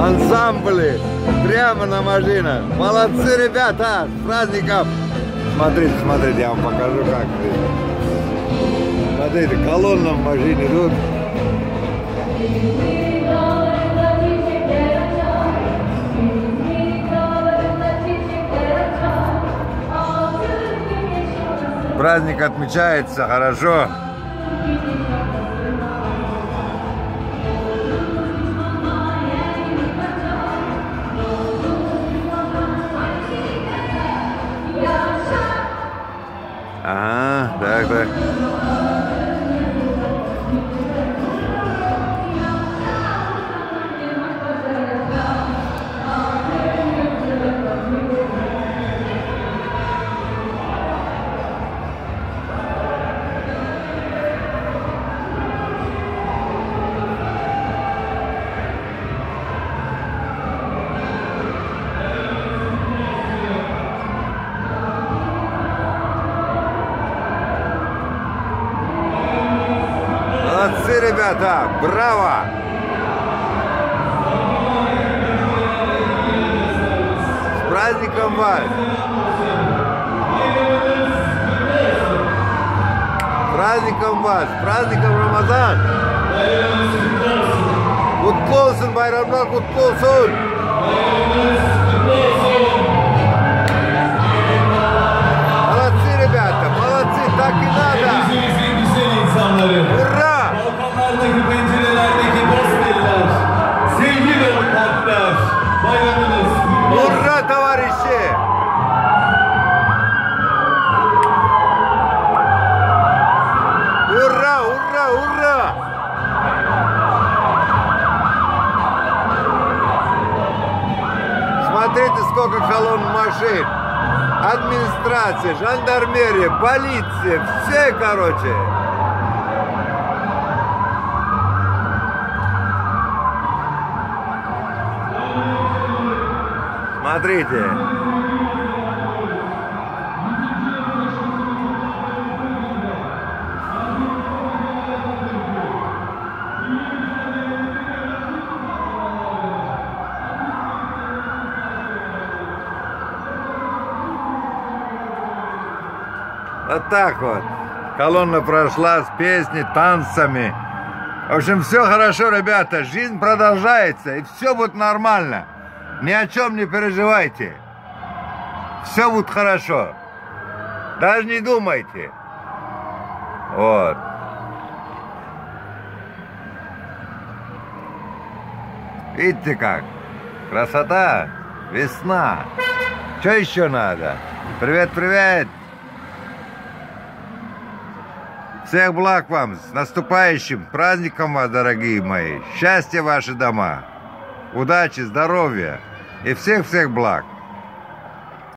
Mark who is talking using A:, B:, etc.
A: ансамбли прямо на машинах. Молодцы, ребята! С праздником! Смотрите, смотрите, я вам покажу, как. Смотрите, колонна в машине идут. Праздник отмечается хорошо. Молодцы, ребята! Браво! С праздником вас! С праздником вас! С праздником Рамазан! Kutlu olsun bayramlar kutlu Смотрите, сколько колонн машин. Администрация, жандармерия, полиция, все, короче. Смотрите. Вот так вот. Колонна прошла с песней, танцами. В общем, все хорошо, ребята. Жизнь продолжается, и все будет нормально. Ни о чем не переживайте. Все будет хорошо. Даже не думайте. Вот. Видите как? Красота, весна. Что еще надо? Привет, привет. Всех благ вам, с наступающим праздником вас, дорогие мои. Счастья ваши дома. Удачи, здоровья и всех-всех благ.